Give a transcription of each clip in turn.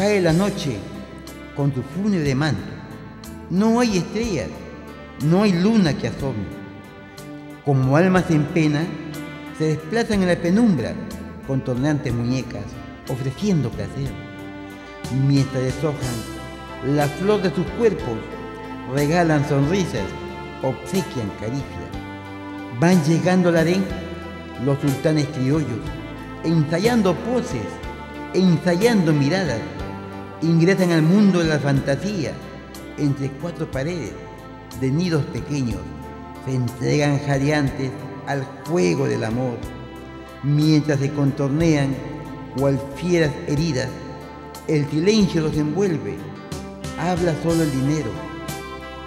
Cae la noche con su fúnebre manto. No hay estrellas, no hay luna que asome. Como almas en pena, se desplazan en la penumbra con torneantes muñecas, ofreciendo placer. Mientras deshojan la flor de sus cuerpos, regalan sonrisas, obsequian caricias. Van llegando al harén los sultanes criollos, ensayando poses, ensayando miradas, ingresan al mundo de la fantasía. Entre cuatro paredes de nidos pequeños, se entregan jadeantes al fuego del amor, mientras se contornean cual fieras heridas, el silencio los envuelve, habla solo el dinero,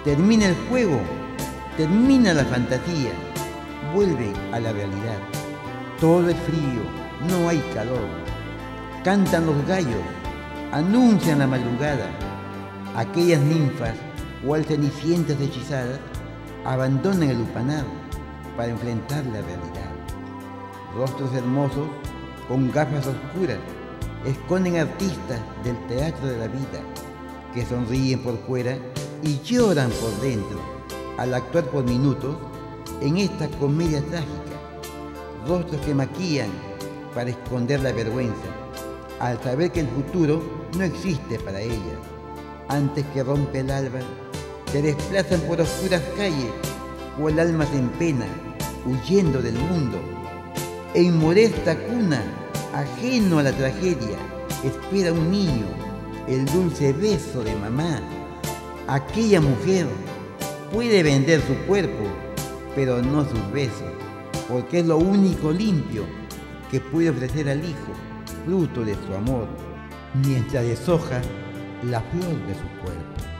termina el juego, termina la fantasía, vuelve a la realidad. Todo es frío, no hay calor. Cantan los gallos, anuncian la madrugada. Aquellas ninfas, cual cenicientas hechizadas, abandonan el upanado para enfrentar la realidad. Rostros hermosos, con gafas oscuras, esconden artistas del teatro de la vida, que sonríen por fuera y lloran por dentro, al actuar por minutos en esta comedia trágica. Rostros que maquillan para esconder la vergüenza, al saber que el futuro no existe para ellas. Antes que rompe el alba, se desplazan por oscuras calles, cual almas en pena, huyendo del mundo. En modesta cuna, ajeno a la tragedia, espera un niño, el dulce beso de mamá. Aquella mujer puede vender su cuerpo, pero no sus besos, porque es lo único limpio que puede ofrecer al hijo, fruto de su amor, mientras deshoja la flor de su cuerpo.